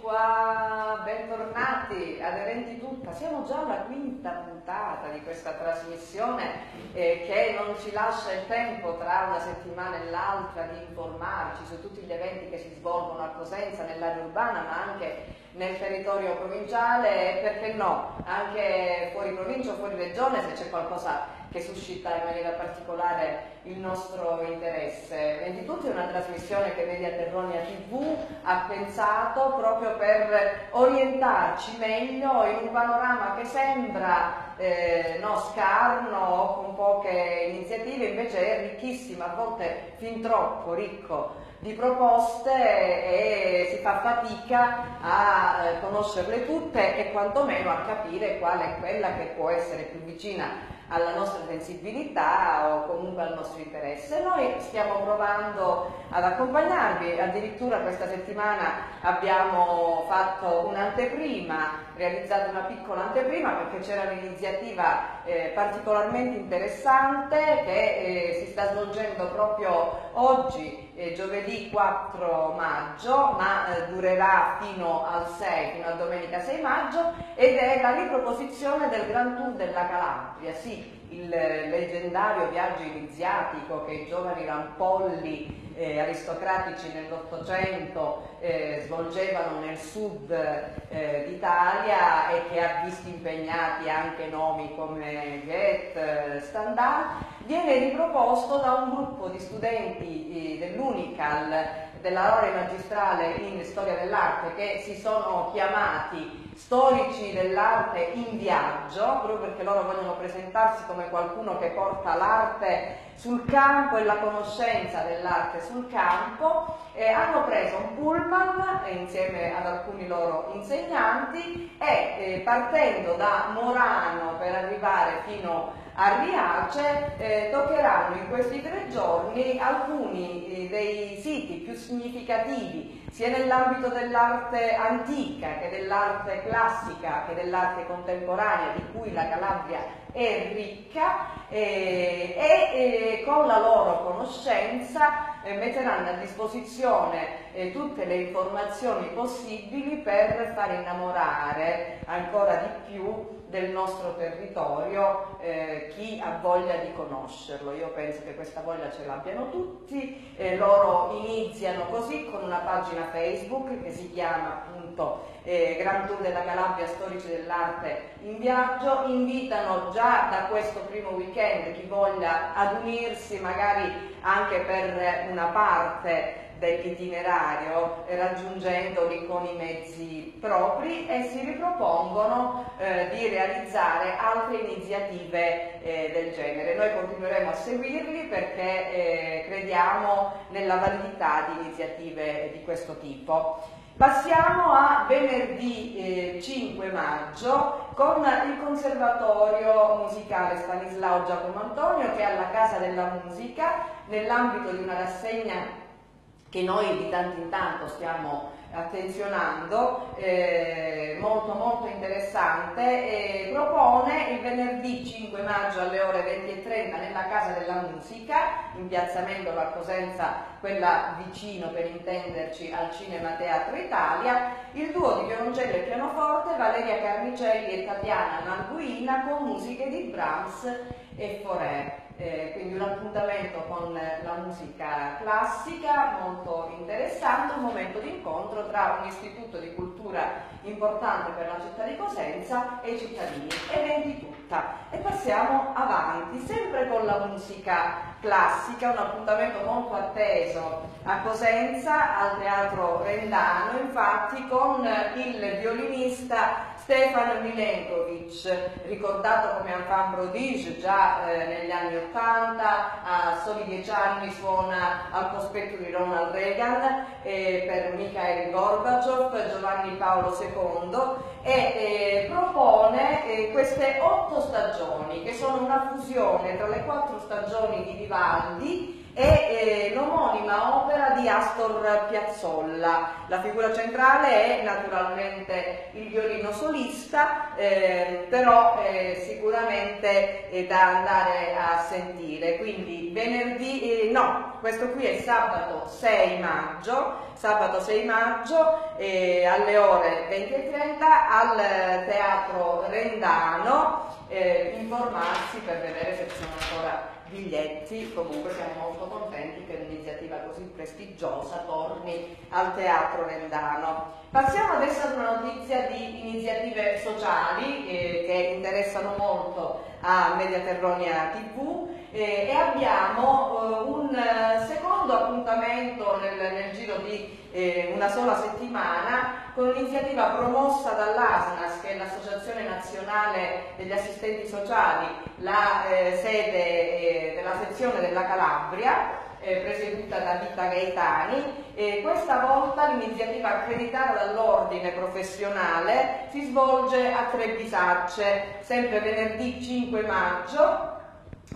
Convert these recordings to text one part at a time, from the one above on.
qua, bentornati aderenti tutta. Siamo già alla quinta puntata di questa trasmissione eh, che non ci lascia il tempo tra una settimana e l'altra di informarci su tutti gli eventi che si svolgono a Cosenza, nell'area urbana, ma anche nel territorio provinciale e perché no, anche fuori provincia o fuori regione se c'è qualcosa che suscita in maniera particolare il nostro interesse. Ventitutti è una trasmissione che Media Terronia TV ha pensato proprio per orientarci meglio in un panorama che sembra eh, no, scarno, con poche iniziative, invece è ricchissimo, a volte fin troppo ricco di proposte e si fa fatica a eh, conoscerle tutte e quantomeno a capire qual è quella che può essere più vicina alla nostra sensibilità o comunque al nostro interesse. Noi stiamo provando ad accompagnarvi, addirittura questa settimana abbiamo fatto un'anteprima, realizzato una piccola anteprima perché c'era un'iniziativa eh, particolarmente interessante che eh, si sta svolgendo proprio oggi, eh, giovedì 4 maggio, ma eh, durerà fino al 6, fino a domenica 6 maggio, ed è la riproposizione del Grand Tour della Calabria, sì, il leggendario viaggio iniziatico che i giovani rampolli eh, aristocratici nell'Ottocento eh, svolgevano nel sud eh, d'Italia e che ha visto impegnati anche nomi come Goethe, Stendhal, viene riproposto da un gruppo di studenti eh, dell'Unical della laurea magistrale in storia dell'arte che si sono chiamati storici dell'arte in viaggio, proprio perché loro vogliono presentarsi come qualcuno che porta l'arte sul campo e la conoscenza dell'arte sul campo, eh, hanno preso un pullman eh, insieme ad alcuni loro insegnanti e eh, partendo da Morano per arrivare fino a Riace eh, toccheranno in questi tre giorni alcuni eh, dei siti più significativi sia nell'ambito dell'arte antica che dell'arte classica che dell'arte contemporanea di cui la Calabria è ricca eh, e eh, con la loro conoscenza eh, metteranno a disposizione eh, tutte le informazioni possibili per far innamorare ancora di più del nostro territorio eh, chi ha voglia di conoscerlo. Io penso che questa voglia ce l'abbiano tutti, eh, loro iniziano così con una pagina Facebook che si chiama appunto eh, Gran Tour della Calabria Storici dell'Arte in Viaggio, invitano già da questo primo weekend chi voglia ad unirsi magari anche per una parte dell'itinerario raggiungendoli con i mezzi propri e si ripropongono eh, di realizzare altre iniziative eh, del genere. Noi continueremo a seguirli perché eh, crediamo nella validità di iniziative di questo tipo. Passiamo a venerdì eh, 5 maggio con il Conservatorio Musicale Stanislao Giacomo Antonio che è alla Casa della Musica nell'ambito di una rassegna che noi di tanto in tanto stiamo attenzionando, eh, molto molto interessante, eh, propone il venerdì 5 maggio alle ore 20.30 nella Casa della Musica, in piazzamento la Cosenza, quella vicino per intenderci al Cinema Teatro Italia, il duo di violoncello e pianoforte Valeria Carnicelli e Tatiana Nanguina con musiche di Brahms e Forè eh, quindi un appuntamento con la musica classica molto interessante, un momento di incontro tra un istituto di cultura importante per la città di Cosenza e i cittadini. Eventi tutta. E passiamo avanti, sempre con la musica classica, un appuntamento molto atteso a Cosenza, al Teatro Rendano, infatti con il violinista Stefano Milenkovic, ricordato come enfant prodige già eh, negli anni Ottanta, a soli dieci anni suona al cospetto di Ronald Reagan eh, per Mikhail Gorbaciov, Giovanni Paolo II e eh, propone eh, queste otto stagioni che sono una fusione tra le quattro stagioni di Vivaldi e eh, l'omonima opera di Astor Piazzolla. La figura centrale è naturalmente il violino solista, eh, però eh, sicuramente è da andare a sentire. Quindi venerdì, eh, no, questo qui è sabato 6 maggio, sabato 6 maggio eh, alle ore 20.30 al Teatro Rendano, informarsi per vedere se ci sono ancora biglietti, comunque siamo molto contenti che un'iniziativa così prestigiosa torni al Teatro Rendano. Passiamo adesso ad una notizia di iniziative sociali eh, che interessano molto a Mediaterronia TV eh, e abbiamo eh, un secondo appuntamento nel, nel giro di eh, una sola settimana con un'iniziativa promossa dall'ASNAS, che è l'Associazione Nazionale degli Assistenti Sociali, la eh, sede eh, della sezione della Calabria, eh, presieduta da Vita Gaetani e questa volta l'iniziativa accreditata dall'ordine professionale si svolge a Tre Bisacce, sempre venerdì 5 maggio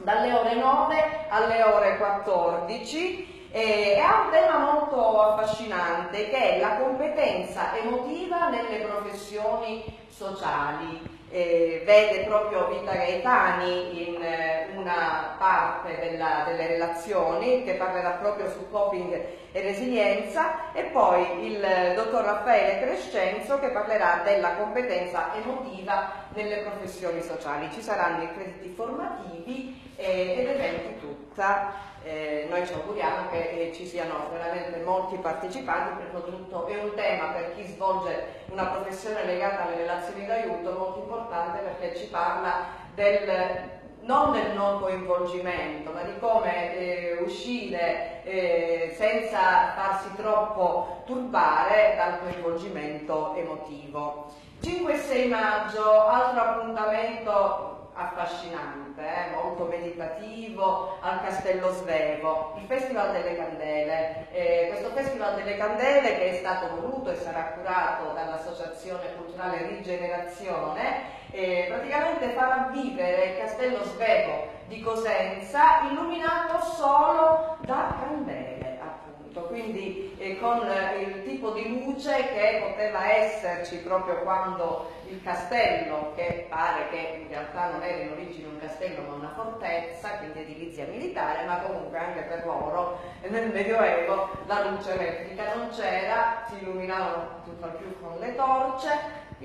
dalle ore 9 alle ore 14 e ha un tema molto affascinante che è la competenza emotiva nelle professioni sociali. Eh, vede proprio Vita Gaetani in eh, una parte della, delle relazioni che parlerà proprio su coping e resilienza e poi il dottor Raffaele Crescenzo che parlerà della competenza emotiva nelle professioni sociali. Ci saranno i crediti formativi eh, ed eventi tutta. Eh, noi ci auguriamo che eh, ci siano veramente molti partecipanti, perché soprattutto è un tema per chi svolge una professione legata alle relazioni d'aiuto molto importante perché ci parla del non del non coinvolgimento, ma di come eh, uscire eh, senza farsi troppo turbare dal coinvolgimento emotivo. 5 e 6 maggio, altro appuntamento affascinante, eh, molto meditativo, al Castello Svevo, il Festival delle Candele. Eh, questo Festival delle Candele che è stato voluto e sarà curato dall'Associazione Culturale Rigenerazione, eh, praticamente farà vivere il Castello Svevo di Cosenza illuminato solo da candele quindi eh, con il tipo di luce che poteva esserci proprio quando il castello, che pare che in realtà non era in origine un castello ma una fortezza, quindi edilizia militare, ma comunque anche per loro nel Medioevo la luce elettrica non c'era, si illuminavano tutto al più con le torce,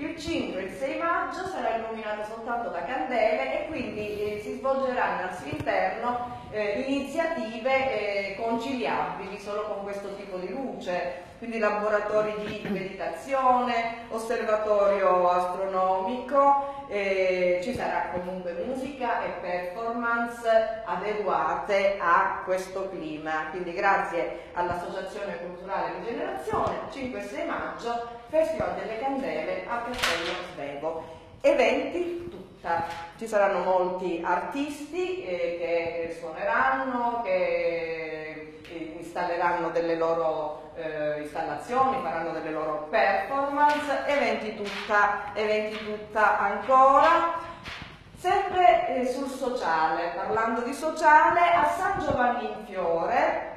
il 5 e il 6 maggio sarà illuminato soltanto da candele e quindi eh, si svolgeranno al suo interno eh, iniziative eh, conciliabili solo con questo tipo di luce, quindi laboratori di meditazione, osservatorio astronomico, eh, ci sarà comunque musica e performance adeguate a questo clima. Quindi grazie all'Associazione Culturale Rigenerazione, 5-6 maggio, Festival delle Candele a Castello Svevo. Eventi tutta. Ci saranno molti artisti eh, che suoneranno, che eh, installeranno delle loro eh, installazioni, faranno delle loro performance, eventi tutta, eventi tutta ancora. Sempre eh, sul sociale, parlando di sociale, a San Giovanni in Fiore,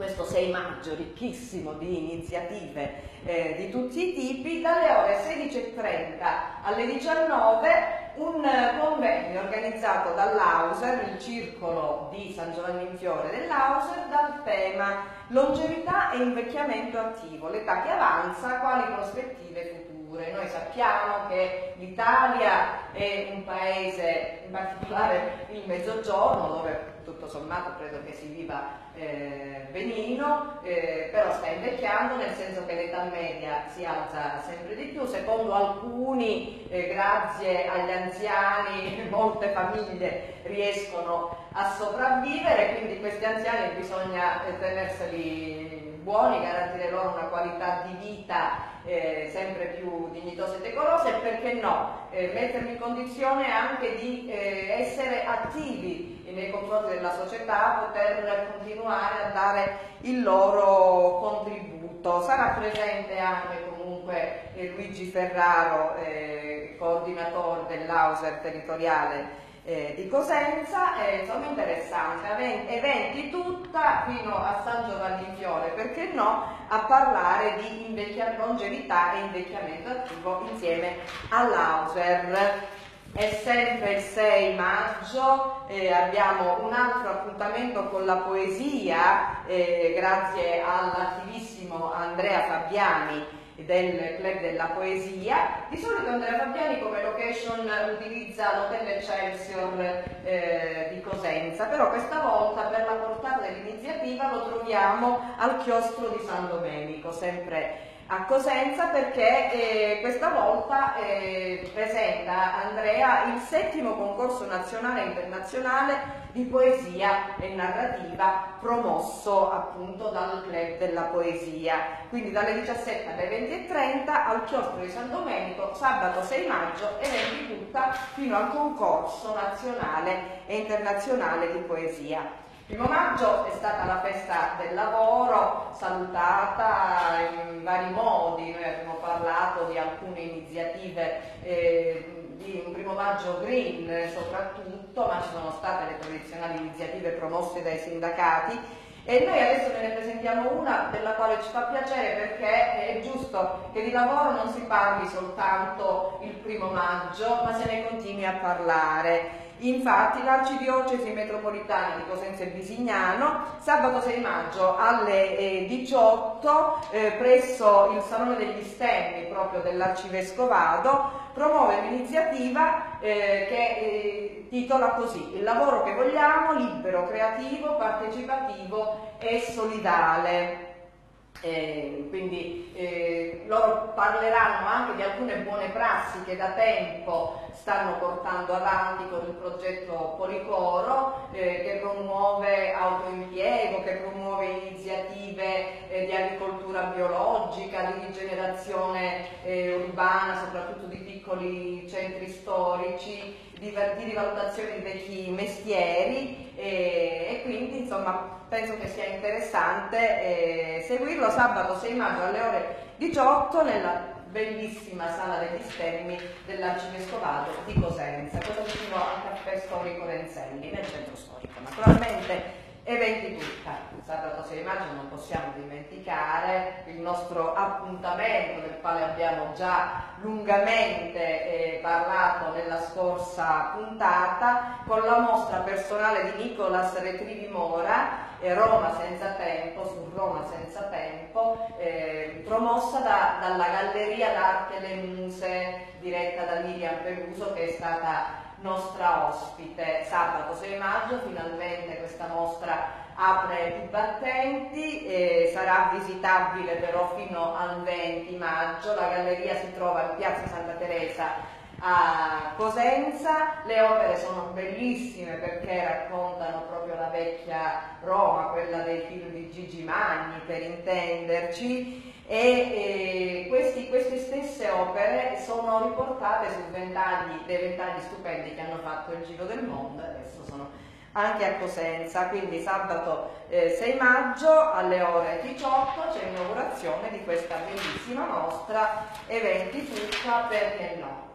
questo 6 maggio ricchissimo di iniziative eh, di tutti i tipi, dalle ore 16.30 alle 19 un convegno organizzato dall'Auser, il circolo di San Giovanni in Fiore dell'Auser, dal tema longevità e invecchiamento attivo, l'età che avanza, quali prospettive future. Noi sappiamo che l'Italia è un paese, in particolare il Mezzogiorno, dove tutto sommato credo che si viva eh, benino, eh, però sta invecchiando nel senso che l'età media si alza sempre di più, secondo alcuni eh, grazie agli anziani molte famiglie riescono a sopravvivere, quindi questi anziani bisogna eh, tenerseli buoni, garantire loro una qualità di vita eh, sempre più dignitosa e decorosa e perché no, eh, metterli in condizione anche di eh, essere attivi nei confronti della società, poter continuare a dare il loro contributo. Sarà presente anche comunque Luigi Ferraro, eh, coordinatore dell'Auser territoriale eh, di Cosenza, eh, insomma interessante, eventi tutta fino a San Giovanni Fiore, perché no, a parlare di longevità e invecchiamento attivo insieme all'Auser. È sempre il 6 maggio, eh, abbiamo un altro appuntamento con la poesia, eh, grazie all'attivissimo Andrea Fabiani del Club della Poesia. Di solito Andrea Fabiani come location utilizza l'Hotel Excelsior eh, di Cosenza, però questa volta per la portata dell'iniziativa lo troviamo al chiostro di San Domenico, sempre a Cosenza perché eh, questa volta eh, presenta Andrea il settimo concorso nazionale e internazionale di poesia e narrativa promosso appunto dal Club della Poesia. Quindi dalle 17 alle 20.30 al chiostro di San Domenico, sabato 6 maggio, eventi tutta fino al concorso nazionale e internazionale di poesia. Primo maggio è stata la festa del lavoro, salutata in vari modi, noi abbiamo parlato di alcune iniziative eh, di un primo maggio green soprattutto, ma ci sono state le tradizionali iniziative promosse dai sindacati e noi adesso ve ne presentiamo una della quale ci fa piacere perché è giusto che di lavoro non si parli soltanto il primo maggio, ma se ne continui a parlare. Infatti l'Arcidiocesi metropolitana di Cosenza e Bisignano sabato 6 maggio alle 18 eh, eh, presso il Salone degli Stemmi proprio dell'Arcivescovado promuove un'iniziativa eh, che eh, titola così Il lavoro che vogliamo, libero, creativo, partecipativo e solidale. Eh, quindi eh, loro parleranno anche di alcune buone prassi che da tempo stanno portando avanti con il progetto Policoro eh, che promuove autoimpiego, che promuove iniziative eh, di agricoltura biologica, di rigenerazione eh, urbana, soprattutto di piccoli centri storici, di, di rivalutazione di vecchi mestieri e, e quindi insomma penso che sia interessante eh, seguirlo sabato 6 maggio alle ore 18 nella bellissima sala degli stemmi dell'Arcivescovado di Cosenza, cosa vicino al caffè storico Renzelli, nel centro storico. Naturalmente eventi tutta. Sabato 6 maggio non possiamo dimenticare il nostro appuntamento del quale abbiamo già lungamente eh, parlato nella scorsa puntata con la mostra personale di Nicolas Retrivi Mora Roma senza tempo, su Roma senza tempo, eh, promossa da, dalla Galleria d'Arte Le Muse diretta da Miriam Peruso che è stata nostra ospite. Sabato 6 maggio finalmente questa mostra apre i battenti, eh, sarà visitabile però fino al 20 maggio, la galleria si trova in piazza Santa Teresa a Cosenza, le opere sono bellissime perché raccontano proprio la vecchia Roma, quella dei film di Gigi Magni per intenderci, e eh, questi, queste stesse opere sono riportate sui ventagli, dei ventagli stupendi che hanno fatto il giro del mondo, adesso sono anche a Cosenza, quindi sabato eh, 6 maggio alle ore 18 c'è l'inaugurazione di questa bellissima mostra, eventi tutta perché no.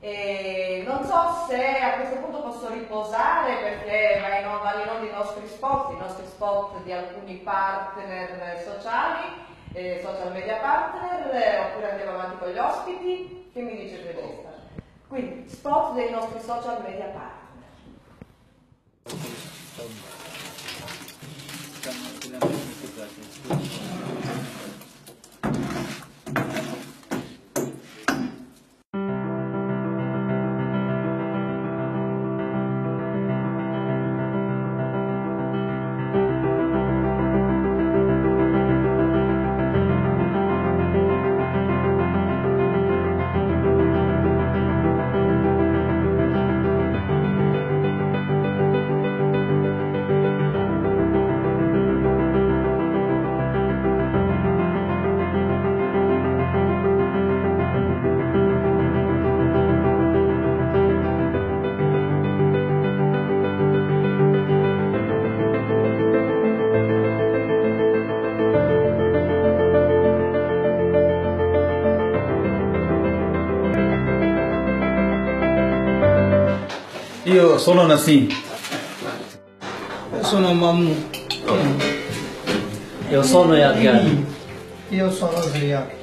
E non so se a questo punto posso riposare perché vanno in onda i nostri spot, i nostri spot di alcuni partner sociali, eh, social media partner, eh, oppure andiamo avanti con gli ospiti, che mi dice il regista. Quindi, spot dei nostri social media partner. Io sono Nassim. Io sono Mammu. Io sono Yadgar. Io sono Zia.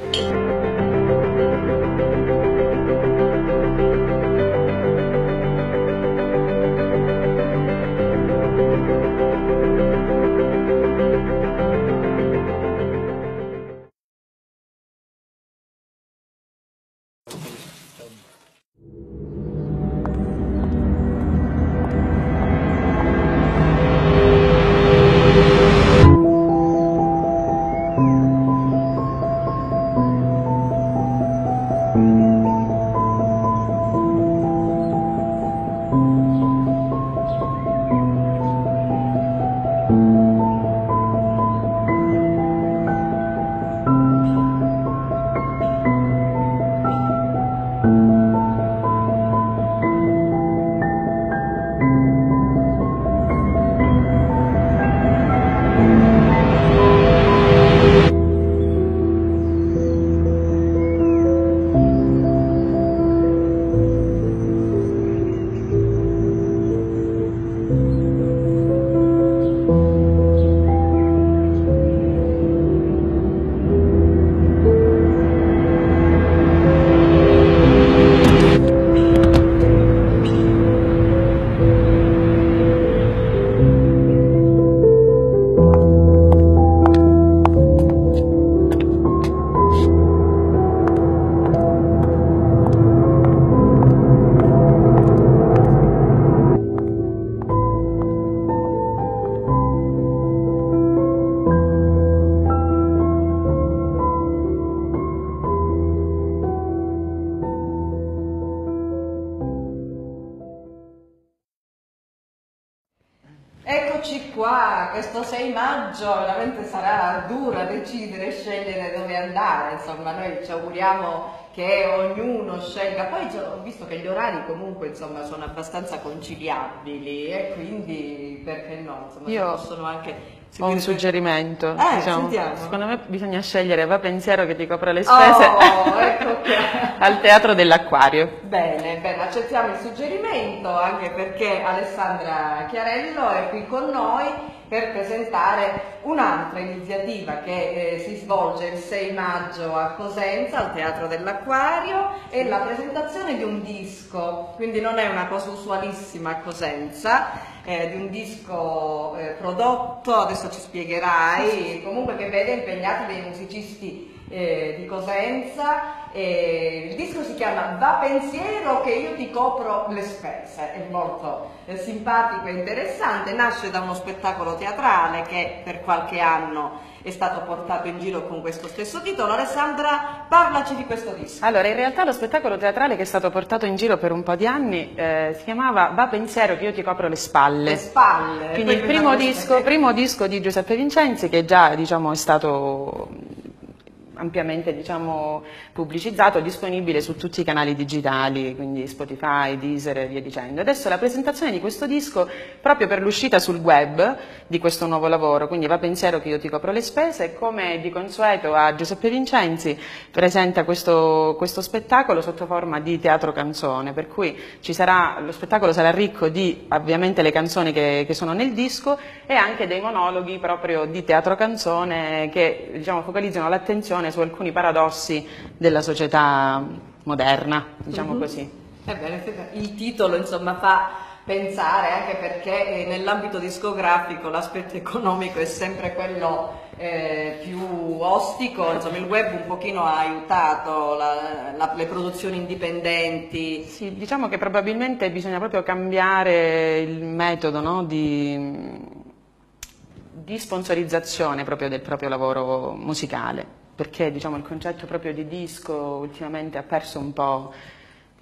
Comunque insomma sono abbastanza conciliabili e quindi perché no, insomma Io possono anche Ho un suggerimento. Eh, diciamo. Secondo me bisogna scegliere Va Pensiero che ti copre le spese Oh, ecco al Teatro dell'Acquario. Bene, bene, accettiamo il suggerimento anche perché Alessandra Chiarello è qui con noi per presentare un'altra iniziativa che eh, si svolge il 6 maggio a Cosenza al Teatro dell'Acquario è la presentazione di un disco, quindi non è una cosa usualissima a Cosenza, eh, di un disco eh, prodotto, adesso ci spiegherai, comunque che vede impegnati dei musicisti eh, di Cosenza. E il disco si chiama Va pensiero che io ti copro le spese, è molto eh, simpatico e interessante, nasce da uno spettacolo teatrale che per qualche anno è stato portato in giro con questo stesso titolo. Alessandra, parlaci di questo disco. Allora, in realtà lo spettacolo teatrale che è stato portato in giro per un po' di anni eh, si chiamava Va Pensiero che io ti copro le spalle. Le spalle. Quindi il primo disco, primo disco di Giuseppe Vincenzi che già diciamo, è stato ampiamente diciamo, pubblicizzato, disponibile su tutti i canali digitali, quindi Spotify, Deezer e via dicendo. Adesso la presentazione di questo disco, proprio per l'uscita sul web di questo nuovo lavoro, quindi va pensiero che io ti copro le spese, come di consueto a Giuseppe Vincenzi presenta questo, questo spettacolo sotto forma di teatro canzone, per cui sarà, lo spettacolo sarà ricco di ovviamente le canzoni che, che sono nel disco e anche dei monologhi proprio di teatro canzone che diciamo, focalizzano l'attenzione su alcuni paradossi della società moderna, diciamo Mhm. così. Ebbene, il titolo insomma fa pensare anche perché eh, nell'ambito discografico l'aspetto economico è sempre quello eh, più ostico, insomma il web un pochino ha aiutato la- la- le produzioni indipendenti. Sì, diciamo che probabilmente bisogna proprio cambiare il metodo no, di, di sponsorizzazione proprio del proprio lavoro musicale, perché diciamo, il concetto proprio di disco ultimamente ha perso un po'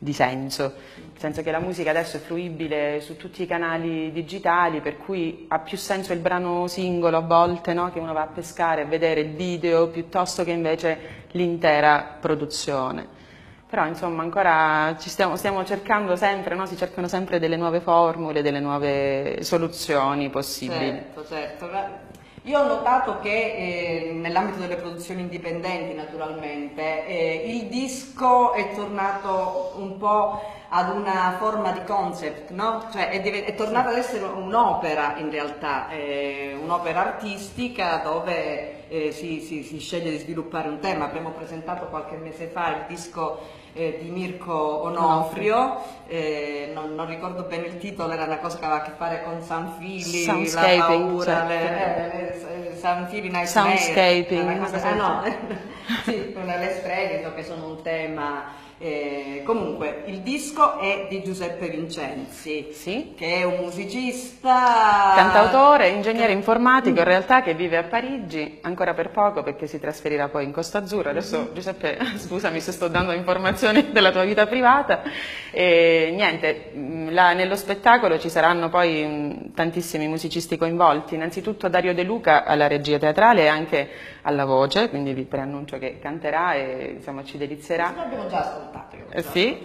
di senso, nel senso che la musica adesso è fruibile su tutti i canali digitali, per cui ha più senso il brano singolo a volte, no? che uno va a pescare e vedere il video, piuttosto che invece l'intera produzione. Però insomma ancora ci stiamo, stiamo cercando sempre, no? si cercano sempre delle nuove formule, delle nuove soluzioni possibili. Certo, certo. Io ho notato che eh, nell'ambito delle produzioni indipendenti naturalmente eh, il disco è tornato un po' ad una forma di concept, no? cioè è, è tornata ad essere un'opera in realtà, eh, un'opera artistica dove eh, si, si, si, sceglie di sviluppare un tema. Abbiamo presentato qualche mese fa il disco eh, di Mirko Onofrio, eh, non, non, ricordo bene il titolo, era una cosa che aveva a che fare con Sanfili, la paura, certo. le, le, le, Sanfili Night Soundscaping, cosa, ah, no, sì, le streghe che sono un tema eh, comunque, il disco è di Giuseppe Vincenzi, sì. che è un musicista... Cantautore, ingegnere informatico in realtà che vive a Parigi, ancora per poco perché si trasferirà poi in Costa Azzurra. Adesso mm-hmm. Giuseppe, scusami se sto dando informazioni della tua vita privata. E, niente, mm, la, nello spettacolo ci saranno poi mh, tantissimi musicisti coinvolti, innanzitutto Dario De Luca alla regia teatrale e anche alla voce, quindi vi preannuncio che canterà e insomma, ci delizierà. L'abbiamo ascoltato. Eh, sì.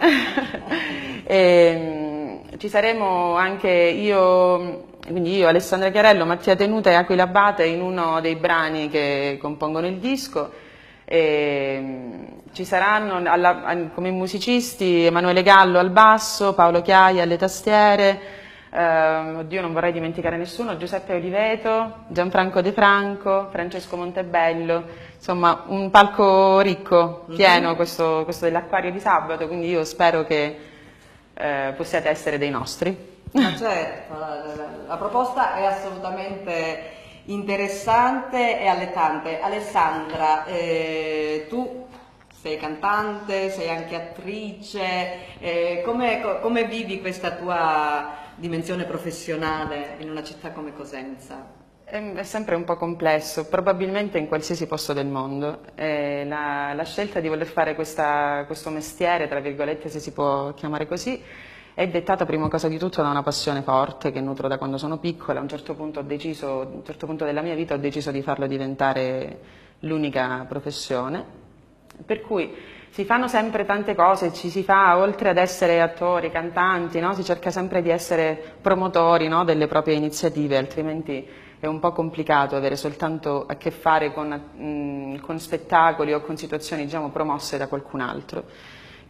e, ehm, ci saremo anche io, quindi io, Alessandra Chiarello, Mattia Tenuta e Aquila Abate in uno dei brani che compongono il disco. E, ehm, ci saranno alla, come musicisti Emanuele Gallo al basso, Paolo Chiaia alle tastiere, eh, oddio non vorrei dimenticare nessuno, Giuseppe Oliveto, Gianfranco De Franco, Francesco Montebello, insomma un palco ricco, mhm. pieno questo, questo dell'acquario di sabato, quindi io spero che eh, possiate essere dei nostri. Ma certo, la, la, la proposta è assolutamente interessante e allettante. Alessandra, eh, tu sei cantante, sei anche attrice, eh, come, come vivi questa tua dimensione professionale in una città come Cosenza? È sempre un po' complesso, probabilmente in qualsiasi posto del mondo. La, la, scelta di voler fare questa, questo mestiere, tra virgolette se si può chiamare così, è dettata prima cosa di tutto da una passione forte che nutro da quando sono piccola. A un certo punto, deciso, a un certo punto della mia vita ho deciso di farlo diventare l'unica professione. Per cui si fanno sempre tante cose, ci si fa, oltre ad essere attori, cantanti, no? si cerca sempre di essere promotori no? delle proprie iniziative, altrimenti è un po' complicato avere soltanto a che fare con, mh, con spettacoli o con situazioni diciamo, promosse da qualcun altro.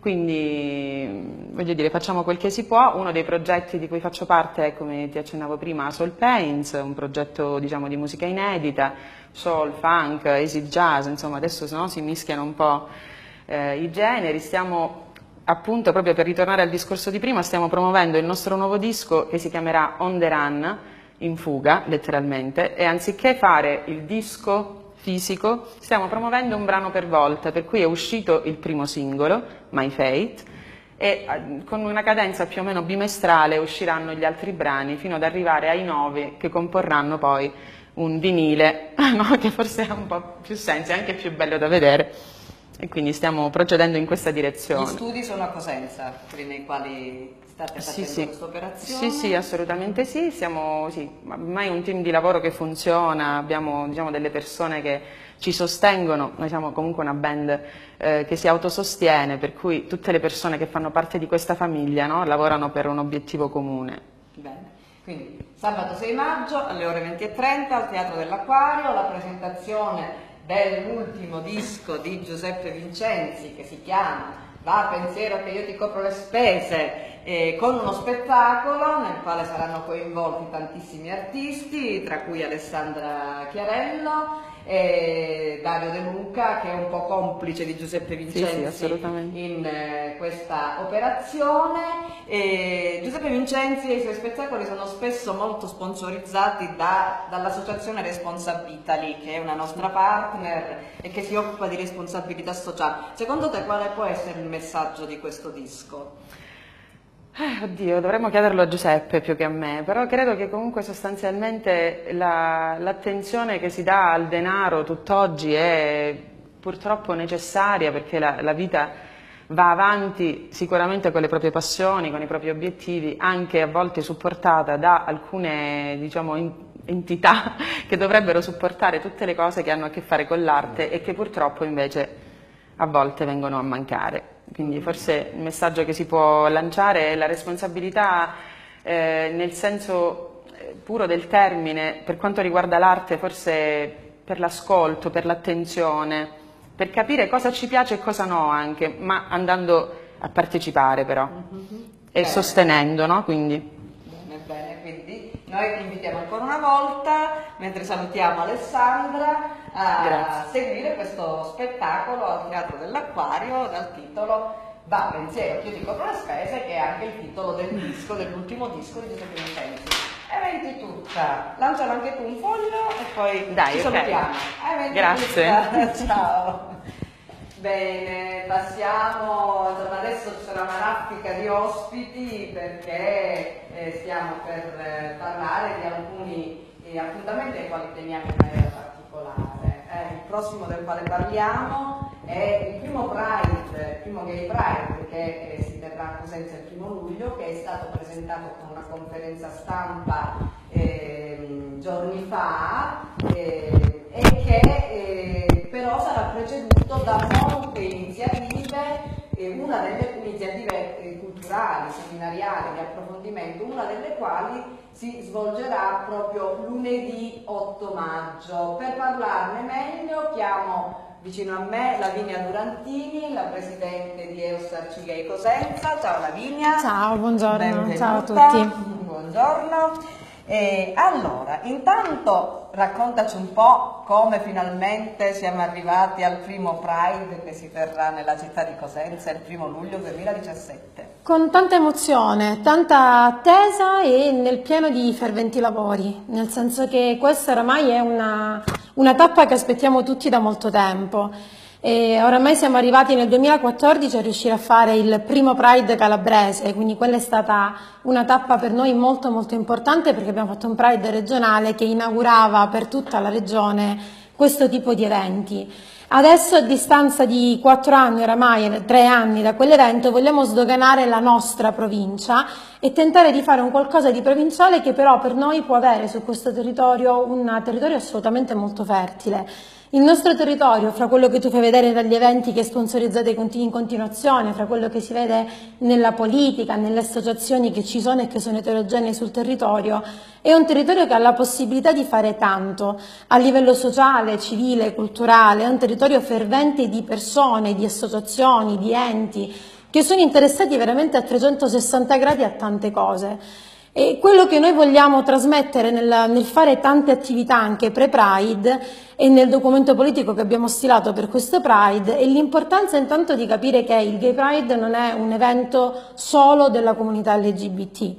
Quindi, voglio dire, facciamo quel che si può. Uno dei progetti di cui faccio parte è, come ti accennavo prima, Soul Paints, un progetto diciamo, di musica inedita, soul, funk, acid jazz, insomma adesso no, si mischiano un po' eh, i generi. Stiamo appunto, proprio per ritornare al discorso di prima, stiamo promuovendo il nostro nuovo disco che si chiamerà On The Run, in fuga, letteralmente, e anziché fare il disco fisico, stiamo promuovendo un brano per volta, per cui è uscito il primo singolo, My Fate, e eh, con una cadenza più o meno bimestrale usciranno gli altri brani fino ad arrivare ai nove che comporranno poi un vinile, no? che forse ha un po' più senso, è anche più bello da vedere. E quindi stiamo procedendo in questa direzione. Gli studi sono a Cosenza, quelli nei quali state facendo sì, sì. questa operazione? Sì, sì, assolutamente sì. Siamo sì, ormai un team di lavoro che funziona, abbiamo diciamo, delle persone che ci sostengono, noi siamo comunque una band eh, che si autosostiene, per cui tutte le persone che fanno parte di questa famiglia no, lavorano per un obiettivo comune. Bene. Quindi sabato 6 maggio alle ore 20.30 al Teatro dell'Acquario la presentazione dell'ultimo disco di Giuseppe Vincenzi che si chiama Va pensiero che io ti copro le spese eh, con uno spettacolo nel quale saranno coinvolti tantissimi artisti tra cui Alessandra Chiarello e Dario De Luca che è un po' complice di Giuseppe Vincenzi sì, sì, in eh, questa operazione. E Giuseppe Vincenzi e i suoi spettacoli sono spesso molto sponsorizzati da, dall'associazione Responsabilitali che è una nostra partner e che si occupa di responsabilità sociale. Secondo te quale può essere il messaggio di questo disco? Eh, oddio, dovremmo chiederlo a Giuseppe più che a me, però credo che comunque sostanzialmente l'attenzione la, che si dà al denaro tutt'oggi è purtroppo necessaria perché la, la, vita va avanti sicuramente con le proprie passioni, con i propri obiettivi, anche a volte supportata da alcune diciamo, in, entità che dovrebbero supportare tutte le cose che hanno a che fare con l'arte e che purtroppo invece a volte vengono a mancare. Quindi forse il messaggio che si può lanciare è la responsabilità eh, nel senso puro del termine, per quanto riguarda l'arte, forse per l'ascolto, per l'attenzione, per capire cosa ci piace e cosa no anche, ma andando a partecipare però mm-hmm. e bene. sostenendo, no? Quindi. Noi vi invitiamo ancora una volta, mentre salutiamo Alessandra, a Grazie. seguire questo spettacolo al Teatro dell'Acquario dal titolo Va pensiero, io dico le spese, che è anche il titolo del disco, dell'ultimo disco di Giuseppe Vincenzi. Eventi tutta, lancialo anche tu un foglio e poi Dai, ci okay. salutiamo. Eventi Grazie. Tutta. Ciao. Bene, passiamo, adesso sarà una raffica di ospiti perché eh, stiamo per eh, parlare di alcuni eh, appuntamenti ai quali teniamo in maniera particolare. Eh, il prossimo del quale parliamo è il primo Pride, il primo Gay Pride che eh, si terrà a Cosenza il primo luglio, che è stato presentato con una conferenza stampa eh, giorni fa eh, e che però sarà preceduto da molte iniziative una delle iniziative eh, culturali, seminariali, di approfondimento, una delle quali si svolgerà proprio lunedì 8 maggio. Per parlarne meglio chiamo vicino a me Lavinia Durantini, la presidente di Eustar Cigay Cosenza. Ciao Lavinia. Ciao, buongiorno. Benvenuta. Ciao a tutti. Buongiorno. E allora, intanto raccontaci un po' come finalmente siamo arrivati al primo Pride che si terrà nella città di Cosenza il primo luglio 2017. Con tanta emozione, tanta attesa e nel pieno di ferventi lavori, nel senso che questa oramai è una, una tappa che aspettiamo tutti da molto tempo. E oramai siamo arrivati nel 2014 a riuscire a fare il primo Pride calabrese, quindi quella è stata una tappa per noi molto molto importante perché abbiamo fatto un Pride regionale che inaugurava per tutta la regione questo tipo di eventi. Adesso a distanza di quattro anni oramai, tre anni da quell'evento, vogliamo sdoganare la nostra provincia e tentare di fare un qualcosa di provinciale che però per noi può avere su questo territorio un territorio assolutamente molto fertile. Il nostro territorio, fra quello che tu fai vedere dagli eventi che sponsorizzate in continuazione, fra quello che si vede nella politica, nelle associazioni che ci sono e che sono eterogenee sul territorio, è un territorio che ha la possibilità di fare tanto a livello sociale, civile, culturale, è un territorio fervente di persone, di associazioni, di enti che sono interessati veramente a 360 gradi a tante cose. E quello che noi vogliamo trasmettere nel, nel fare tante attività anche pre-Pride e nel documento politico che abbiamo stilato per questo Pride è l'importanza intanto di capire che il Gay Pride non è un evento solo della comunità LGBT.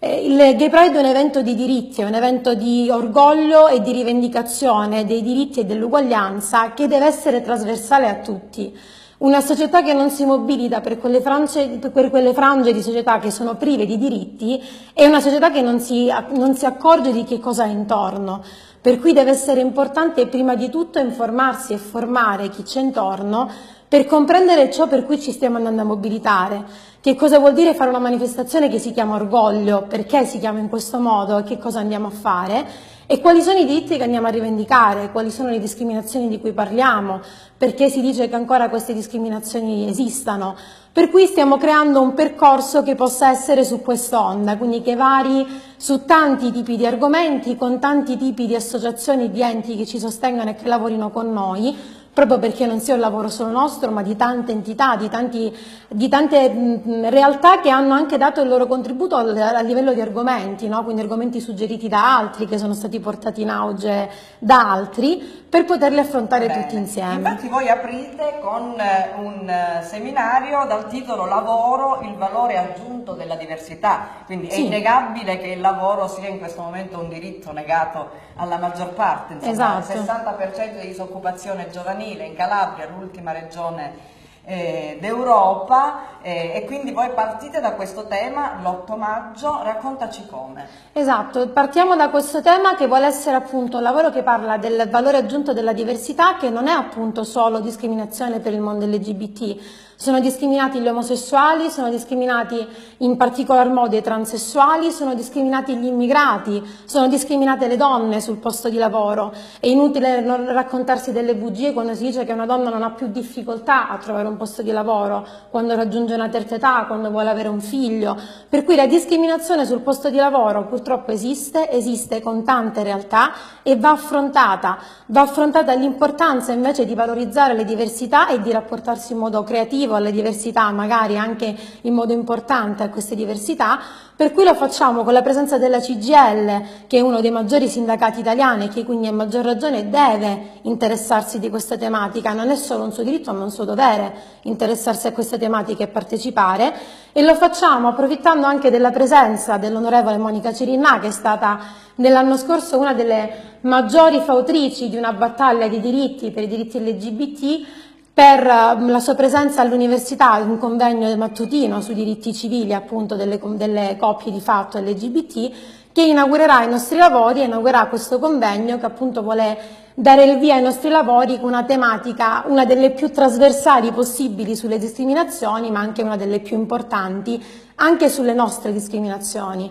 Eh, il Gay Pride è un evento di diritti, è un evento di orgoglio e di rivendicazione dei diritti e dell'uguaglianza che deve essere trasversale a tutti. Una società che non si mobilita per quelle, frange, per quelle, frange, di società che sono prive di diritti è una società che non si, non si accorge di che cosa è intorno. Per cui deve essere importante prima di tutto informarsi e formare chi c'è intorno per comprendere ciò per cui ci stiamo andando a mobilitare. Che cosa vuol dire fare una manifestazione che si chiama orgoglio, perché si chiama in questo modo e che cosa andiamo a fare e quali sono i diritti che andiamo a rivendicare, quali sono le discriminazioni di cui parliamo, perché si dice che ancora queste discriminazioni esistano. Per cui stiamo creando un percorso che possa essere su quest'onda, quindi che vari su tanti tipi di argomenti, con tanti tipi di associazioni, di enti che ci sostengano e che lavorino con noi, proprio perché non sia un lavoro solo nostro, ma di tante entità, di, tanti, di tante mh, realtà che hanno anche dato il loro contributo a, a livello di argomenti, no? quindi argomenti suggeriti da altri, che sono stati portati in auge da altri, per poterli affrontare Bene. tutti insieme. Infatti voi aprite con eh, un eh, seminario dal titolo Lavoro, il valore aggiunto della diversità, quindi sì. è innegabile che il lavoro sia in questo momento un diritto negato alla maggior parte, insomma, esatto. il 60% di disoccupazione giovanile in Calabria, l'ultima regione eh, d'Europa eh, e quindi voi partite da questo tema l'8 maggio, raccontaci come. Esatto, partiamo da questo tema che vuole essere appunto un lavoro che parla del valore aggiunto della diversità che non è appunto solo discriminazione per il mondo LGBT, sono discriminati gli omosessuali, sono discriminati in particolar modo i transessuali, sono discriminati gli immigrati, sono discriminate le donne sul posto di lavoro. È inutile non raccontarsi delle bugie quando si dice che una donna non ha più difficoltà a trovare un posto di lavoro quando raggiunge una certa età, quando vuole avere un figlio. Per cui la discriminazione sul posto di lavoro purtroppo esiste, esiste con tante realtà e va affrontata. Va affrontata l'importanza invece di valorizzare le diversità e di rapportarsi in modo creativo alle diversità, magari anche in modo importante a queste diversità, per cui lo facciamo con la presenza della CGL, che è uno dei maggiori sindacati italiani e che quindi a maggior ragione deve interessarsi di questa tematica, non è solo un suo diritto ma un suo dovere interessarsi a queste tematiche e partecipare. E lo facciamo approfittando anche della presenza dell'onorevole Monica Cirinà che è stata nell'anno scorso una delle maggiori fautrici di una battaglia di diritti per i diritti LGBT per ehm, la sua presenza all'università in un convegno mattutino sui diritti civili appunto delle, delle coppie di fatto LGBT che inaugurerà i nostri lavori e inaugurerà questo convegno che appunto vuole dare il via ai nostri lavori con una tematica, una delle più trasversali possibili sulle discriminazioni, ma anche una delle più importanti anche sulle nostre discriminazioni.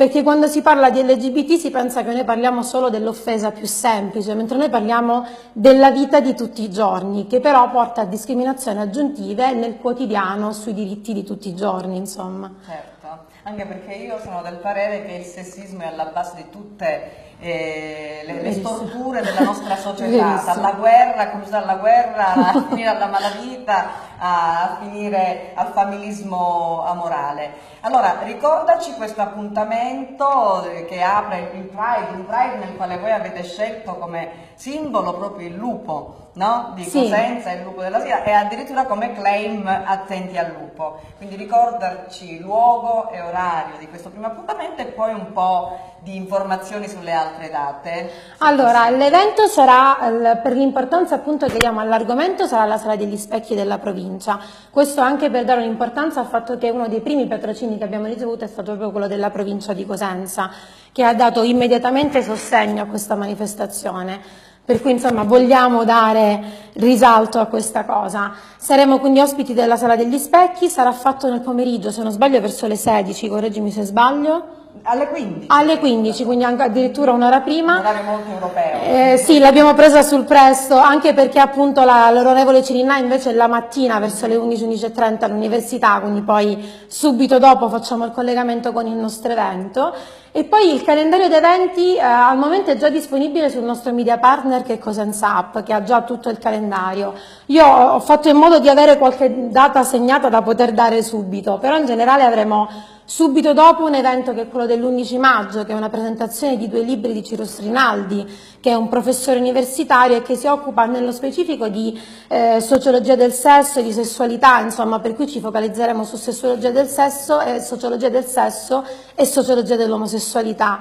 Perché quando si parla di LGBT si pensa che noi parliamo solo dell'offesa più semplice, mentre noi parliamo della vita di tutti i giorni, che però porta a discriminazioni aggiuntive nel quotidiano sui diritti di tutti i giorni, insomma. Certo, anche perché io sono del parere che il sessismo è alla base di tutte eh, le, le, storture della nostra società, dalla guerra, come dalla guerra a finire alla malavita, a finire al familismo amorale. Allora, ricordaci questo appuntamento che apre il Pride, un Pride nel quale voi avete scelto come simbolo proprio il lupo no? di sì. Cosenza, il lupo della Sira e addirittura come claim attenti al lupo. Quindi ricordarci luogo e orario di questo primo appuntamento e poi un po' di informazioni sulle altre date? Allora, l'evento sarà, per l'importanza appunto che diamo all'argomento, sarà la sala degli specchi della provincia. Questo anche per dare un'importanza al fatto che uno dei primi patrocini che abbiamo ricevuto è stato proprio quello della provincia di Cosenza, che ha dato immediatamente sostegno a questa manifestazione. Per cui insomma vogliamo dare risalto a questa cosa. Saremo quindi ospiti della Sala degli Specchi, sarà fatto nel pomeriggio, se non sbaglio verso le 16, correggimi se sbaglio. Alle 15? Alle 15, quindi addirittura un'ora prima. Un orario molto europeo. Eh, sì, l'abbiamo presa sul presto, anche perché appunto l'onorevole Cirinà invece la mattina verso le 11-11.30 all'università, quindi poi subito dopo facciamo il collegamento con il nostro evento. E poi il calendario di eventi eh, al momento è già disponibile sul nostro media partner che è Cosenza App, che ha già tutto il calendario. Io ho fatto in modo di avere qualche data segnata da poter dare subito, però in generale avremo Subito dopo un evento che è quello dell'11 maggio, che è una presentazione di due libri di Ciro Rinaldi, che è un professore universitario e che si occupa nello specifico di eh, sociologia del sesso e di sessualità, insomma, per cui ci focalizzeremo su sessuologia del sesso, e sociologia del sesso e sociologia dell'omosessualità.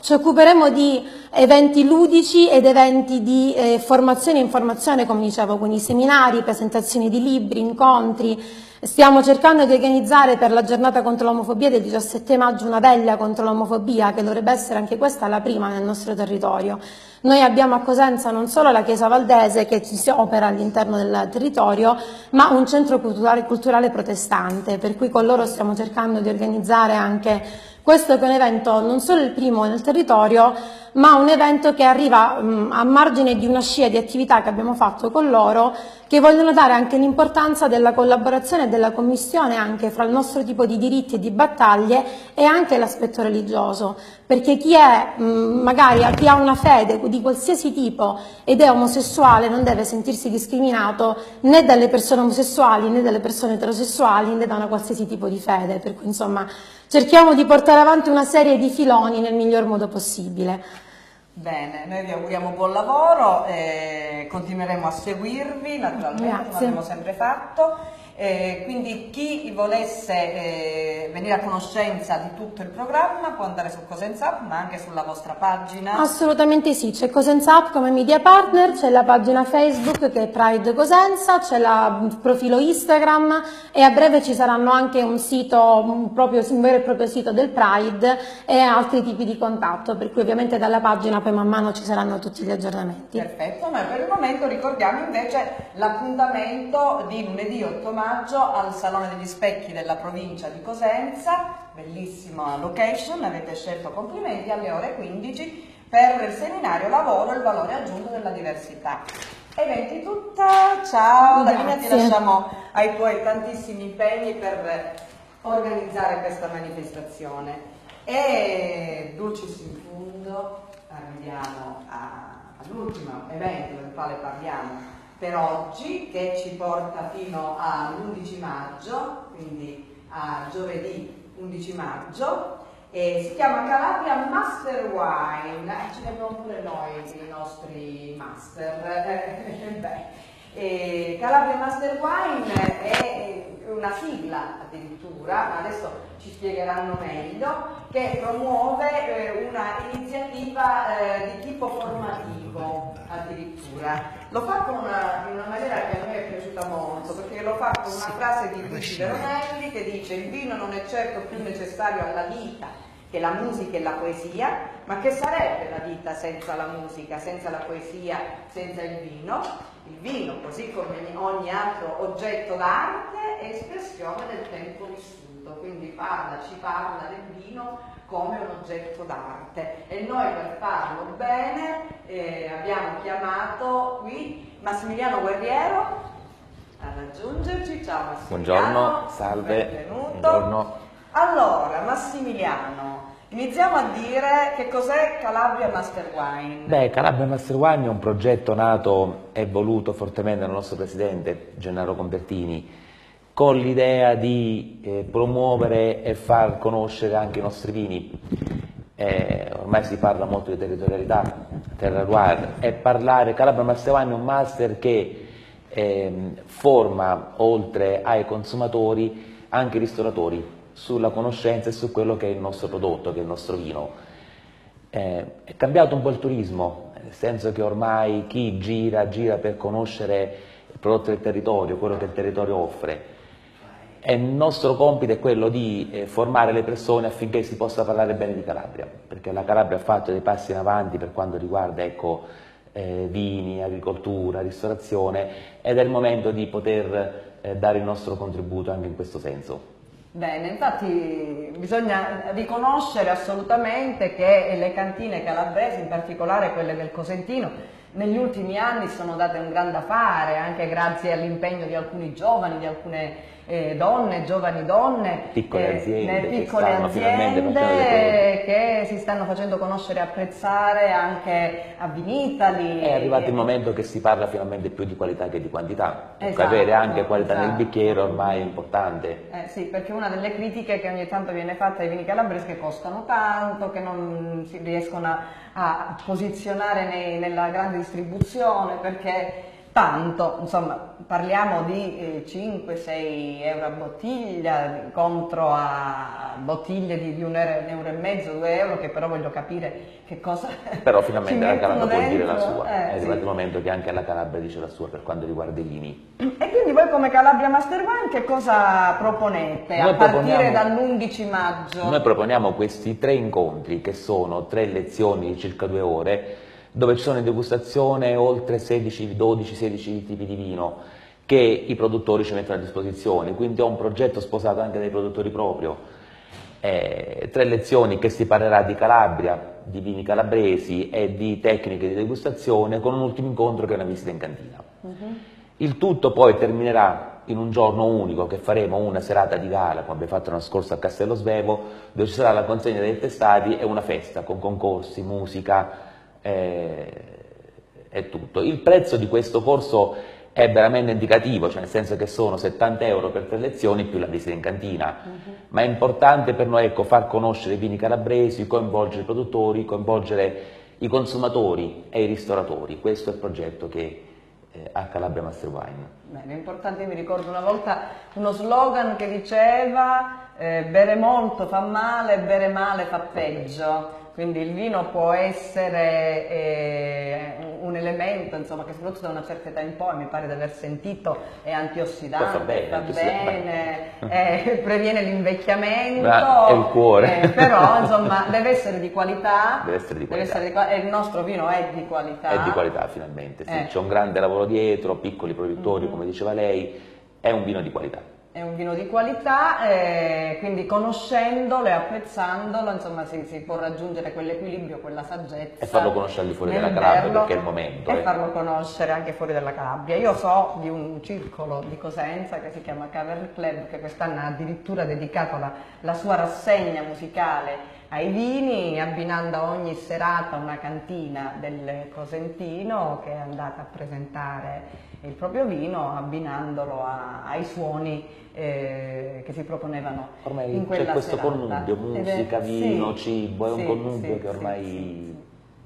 Ci occuperemo di eventi ludici ed eventi di eh, formazione e informazione, come dicevo, quindi seminari, presentazioni di libri, incontri, Stiamo cercando di organizzare per la giornata contro l'omofobia del 17 maggio una veglia contro l'omofobia che dovrebbe essere anche questa la prima nel nostro territorio. Noi abbiamo a Cosenza non solo la Chiesa Valdese che si opera all'interno del territorio, ma un centro culturale, culturale protestante, per cui con loro stiamo cercando di organizzare anche questo è un evento non solo il primo nel territorio, ma un evento che arriva mh, a margine di una scia di attività che abbiamo fatto con loro che vogliono dare anche l'importanza della collaborazione e della commissione anche fra il nostro tipo di diritti e di battaglie e anche l'aspetto religioso, perché chi è mh, magari chi ha una fede di qualsiasi tipo ed è omosessuale non deve sentirsi discriminato né dalle persone omosessuali né dalle persone eterosessuali né da una qualsiasi tipo di fede, per cui insomma cerchiamo di portare avanti una serie di filoni nel miglior modo possibile. Bene, noi vi auguriamo buon lavoro, eh, continueremo a seguirvi naturalmente Grazie. come abbiamo sempre fatto eh, quindi chi volesse eh, venire a conoscenza di tutto il programma può andare su Cosenza ma anche sulla vostra pagina. Assolutamente sì, c'è Cosenza come media partner, c'è la pagina Facebook che è Pride Cosenza, c'è il profilo Instagram e a breve ci saranno anche un sito, un, proprio, un vero e proprio sito del Pride e altri tipi di contatto, per cui ovviamente dalla pagina poi man mano ci saranno tutti gli aggiornamenti. Perfetto, ma per il momento ricordiamo invece l'appuntamento di lunedì 8 maggio maggio al Salone degli Specchi della provincia di Cosenza, bellissima location, avete scelto complimenti alle ore 15 per il seminario Lavoro il valore aggiunto della diversità. Eventi tutta, ciao, la linea ti lasciamo ai tuoi tantissimi impegni per organizzare questa manifestazione. E dulcis in fundo arriviamo all'ultimo evento del quale parliamo per oggi, che ci porta fino all'11 maggio, quindi a giovedì 11 maggio, e si chiama Calabria Master Wine, ce ne abbiamo pure noi i nostri master. Calabria Master Wine è una sigla addirittura, ma adesso ci spiegheranno meglio, che promuove eh, una iniziativa eh, di tipo formativo addirittura. Lo fa con una, in una maniera che a me è piaciuta molto, perché lo fa con una frase di Luigi Veronelli che dice il vino non è certo più necessario alla vita che la musica e la poesia, ma che sarebbe la vita senza la musica, senza la poesia, senza il vino? Il vino, così come ogni altro oggetto d'arte, è espressione del tempo vissuto, quindi parla, ci parla del vino come un oggetto d'arte e noi per farlo bene eh, abbiamo chiamato qui Massimiliano Guerriero a raggiungerci. Ciao Massimiliano. Buongiorno, salve, Benvenuto. buongiorno. Allora, Massimiliano, iniziamo a dire che cos'è Calabria Master Wine. Beh, Calabria Master Wine è un progetto nato e voluto fortemente dal nostro presidente Gennaro Convertini con l'idea di eh, promuovere e far conoscere anche i nostri vini. Eh, ormai si parla molto di territorialità, terroir, e parlare Calabria Master Wine è un master che ehm, forma, oltre ai consumatori, anche i ristoratori sulla conoscenza e su quello che è il nostro prodotto, che è il nostro vino. Eh, è cambiato un po' il turismo, nel senso che ormai chi gira, gira per conoscere il prodotto del territorio, quello che il territorio offre. E il nostro compito è quello di eh, formare le persone affinché si possa parlare bene di Calabria, perché la Calabria ha fatto dei passi in avanti per quanto riguarda ecco, eh, vini, agricoltura, ristorazione ed è il momento di poter eh, dare il nostro contributo anche in questo senso. Bene, infatti bisogna riconoscere assolutamente che le cantine calabresi, in particolare quelle del Cosentino, negli ultimi anni sono date un gran da fare, anche grazie all'impegno di alcuni giovani, di alcune eh, donne, giovani donne, Piccole eh, aziende che piccole finalmente aziende che si stanno facendo conoscere e apprezzare anche a Vinitali. È arrivato il momento che si parla finalmente più di qualità che di quantità. Ecco, Esatto, avere anche qualità nel esatto. bicchiere ormai è importante. Eh sì, perché una delle critiche che ogni tanto viene fatta ai vini calabresi è che costano tanto, che non si riescono a, a posizionare nei- nella grande distribuzione, perché tanto, insomma, parliamo di eh, 5-6 euro a bottiglia contro a bottiglie di, di un euro, e mezzo, 2 euro, che però voglio capire che cosa Però finalmente la Calabria può dire la sua. Eh, è sì. arrivato il momento che anche la Calabria dice la sua per quanto riguarda i vini. E quindi voi come Calabria Master Wine che cosa proponete Noi a partire proponiamo- dall'11 maggio? Noi proponiamo questi tre incontri che sono tre lezioni di circa due ore dove ci sono in degustazione oltre 16, 12, 16 tipi di vino che i produttori ci mettono a disposizione, quindi è un progetto sposato anche dai produttori proprio. Eh, tre lezioni che si parlerà di Calabria, di vini calabresi e di tecniche di degustazione con un ultimo incontro che è una visita in cantina. Il tutto poi terminerà in un giorno unico che faremo una serata di gala, come abbiamo fatto l'anno scorso a Castello Svevo, dove ci sarà la consegna dei testati e una festa con concorsi, musica eh, e tutto. Il prezzo di questo corso è veramente indicativo, cioè nel senso che sono 70 euro per tre lezioni più la visita in cantina, ma è importante per noi ecco, far conoscere i vini calabresi, coinvolgere i produttori, coinvolgere i consumatori e i ristoratori. Questo è il progetto che eh, ha Calabria Master Wine. Bene, è importante, io mi ricordo una volta uno slogan che diceva eh, bere molto fa male, bere male fa peggio. Quindi il vino può essere eh, un elemento, insomma, che soprattutto da una certa età in poi, mi pare di aver sentito, è antiossidante, fa bene, fa bene, eh, previene l'invecchiamento, Ah, è il cuore. eh, però insomma deve essere di qualità, Deve essere di qualità. essere di e il nostro vino è di qualità. È di qualità finalmente, sì. Eh. c'è un grande lavoro dietro, piccoli produttori come diceva lei, è un vino di qualità. È un vino di qualità, eh, quindi conoscendolo e apprezzandolo, insomma, si, si, può raggiungere quell'equilibrio, quella saggezza. E farlo conoscere al di fuori della Calabria, perché è il momento. E eh. farlo conoscere anche fuori dalla Calabria. Io so di un circolo di Cosenza che si chiama Cavern Club, che quest'anno ha addirittura dedicato la, la sua rassegna musicale ai vini, abbinando ogni serata una cantina del Cosentino che è andata a presentare il proprio vino, abbinandolo a, ai suoni eh, che si proponevano ormai in quella c'è questo serata. connubio, musica, è, vino, sì, cibo, è un sì, connubio sì, che ormai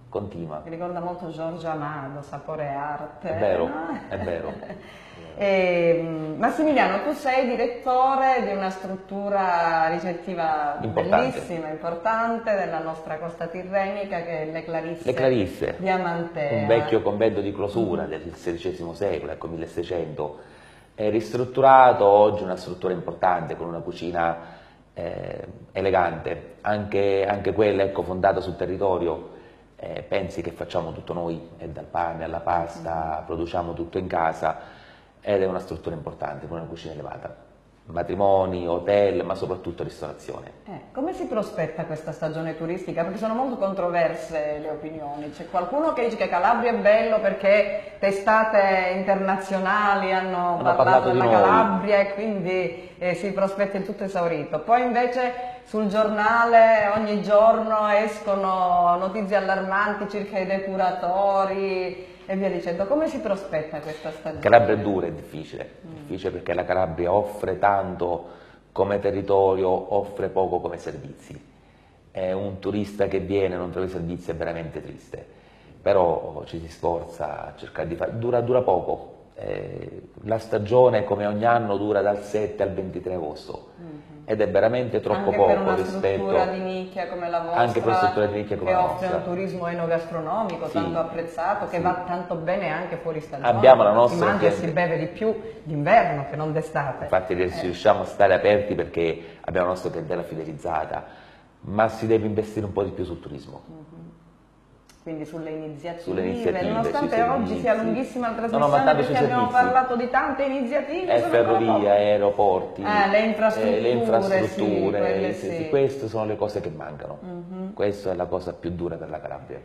continua. Mi ricorda molto Giorgio Amado, Sapore e Arte. È vero, no? è vero. E, Massimiliano, tu sei direttore di una struttura ricettiva importante. bellissima, importante della nostra costa tirrenica che è le Clarisse, Le Clarisse, di Amantea. un vecchio convento di clausura del XVI secolo, ecco 1600, è ristrutturato, oggi una struttura importante con una cucina eh, elegante, anche, anche quella ecco, fondata sul territorio, eh, pensi che facciamo tutto noi, eh, dal pane alla pasta, mm. produciamo tutto in casa ed è una struttura importante, con una cucina elevata. Matrimoni, hotel, ma soprattutto ristorazione. Eh, come si prospetta questa stagione turistica? Perché sono molto controverse le opinioni. C'è qualcuno che dice che Calabria è bello perché testate internazionali hanno, hanno parlato, della Calabria e quindi eh, si prospetta il tutto esaurito. Poi invece sul giornale ogni giorno escono notizie allarmanti circa i depuratori e via dicendo. Come si prospetta questa stagione? Calabria è dura, è difficile, mm. difficile perché la Calabria offre tanto come territorio, offre poco come servizi. È un turista che viene e non trova i servizi è veramente triste, però ci si sforza a cercare di fare, dura, dura poco, eh, la stagione come ogni anno dura dal 7 al 23 agosto. Mm ed è veramente troppo anche poco rispetto di nicchia come la vostra anche per una struttura di nicchia come che la offre nostra un turismo enogastronomico sì. tanto apprezzato che sì. va tanto bene anche fuori stagione abbiamo la nostra si mangia e si beve di più d'inverno che non d'estate infatti eh. riusciamo a stare aperti perché abbiamo la nostra clientela fidelizzata ma si deve investire un po' di più sul turismo mm-hmm quindi sulle iniziative, sulle iniziative nonostante oggi sia lunghissima la trasmissione no, no, perché abbiamo parlato di tante iniziative è ferrovia, aeroporti eh, le infrastrutture, eh, le infrastrutture sì, sì, queste sono le cose che mancano. Mm-hmm. -huh. questa è la cosa più dura per la Calabria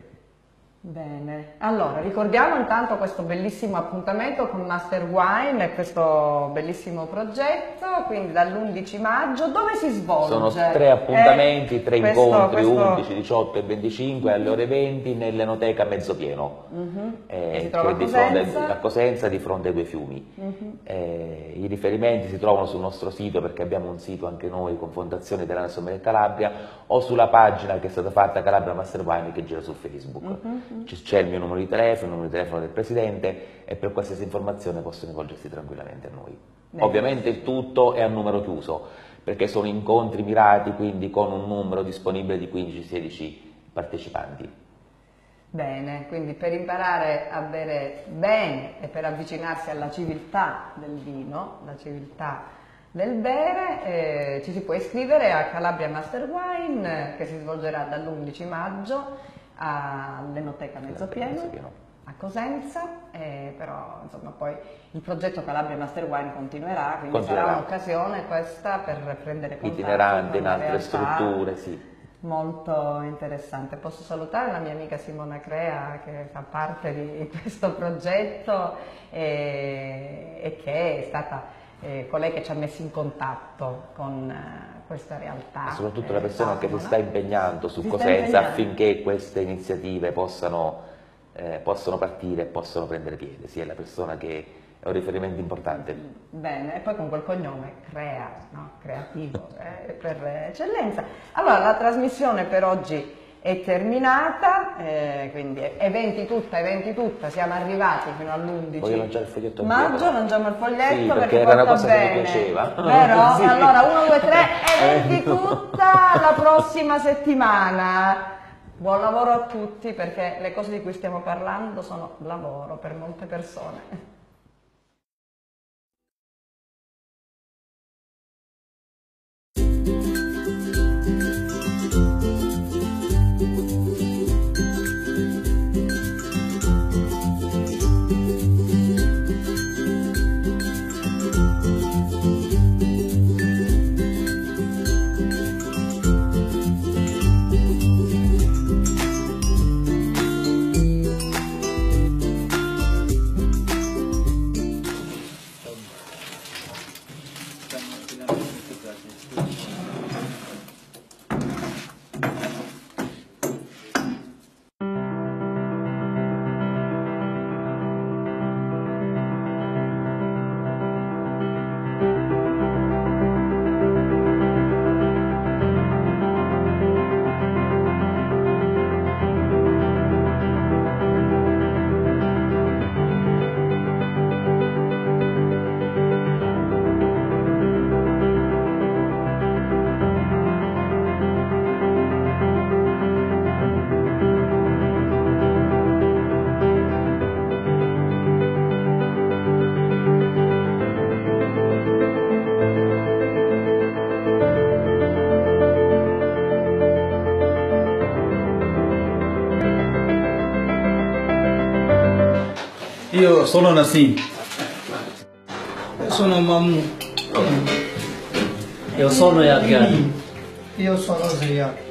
Bene, allora ricordiamo intanto questo bellissimo appuntamento con Master Wine e questo bellissimo progetto, quindi dall'11 maggio, dove si svolge? Sono tre appuntamenti, eh, tre questo, incontri, questo... 11, 18 e 25 alle ore 20 nell'Enoteca Mezzopieno, uh mhm. -huh. eh, che di fronte a Cosenza di fronte ai due fiumi. Uh mhm. -huh. eh, I riferimenti si trovano sul nostro sito perché abbiamo un sito anche noi con Fondazione della Sommeria Calabria o sulla pagina che è stata fatta Calabria Master Wine che gira su Facebook. Uh mhm. -huh c'è il mio numero di telefono, il numero di telefono del Presidente e per qualsiasi informazione possono rivolgersi tranquillamente a noi. Bene. Ovviamente il tutto è a numero chiuso, perché sono incontri mirati, quindi con un numero disponibile di 15-16 partecipanti. Bene, quindi per imparare a bere bene e per avvicinarsi alla civiltà del vino, la civiltà del bere, eh, ci si può iscrivere a Calabria Master Wine che si svolgerà dall'11 maggio all'Enoteca Mezzopieno a Cosenza, eh, però insomma poi il progetto Calabria Master Wine continuerà, quindi continuerà. sarà un'occasione questa per prendere contatto itinerante in altre strutture, sì. Molto interessante. Posso salutare la mia amica Simona Crea che fa parte di questo progetto e, e che è stata eh, colei che ci ha messo in contatto con eh, questa realtà. E soprattutto la persona eh, che si sta impegnando su si Cosenza affinché queste iniziative possano, eh, possano partire e possano prendere piede, sia la persona che è un riferimento importante. Bene, e poi con quel cognome crea, no? creativo, eh, per eccellenza. Allora, la trasmissione per oggi è terminata, eh, quindi eventi tutta, eventi tutta, siamo arrivati fino all'11 Voglio lanciare il foglietto maggio, lanciamo il foglietto sì, perché, perché era una cosa bene. che mi piaceva. Vero? sì. Allora 1, 2, 3, eventi tutta la prossima settimana. Buon lavoro a tutti perché le cose di cui stiamo parlando sono lavoro per molte persone. Io sono Nassim. Sono Mahmoud. Io sono Yadgar. Io sono Sriak.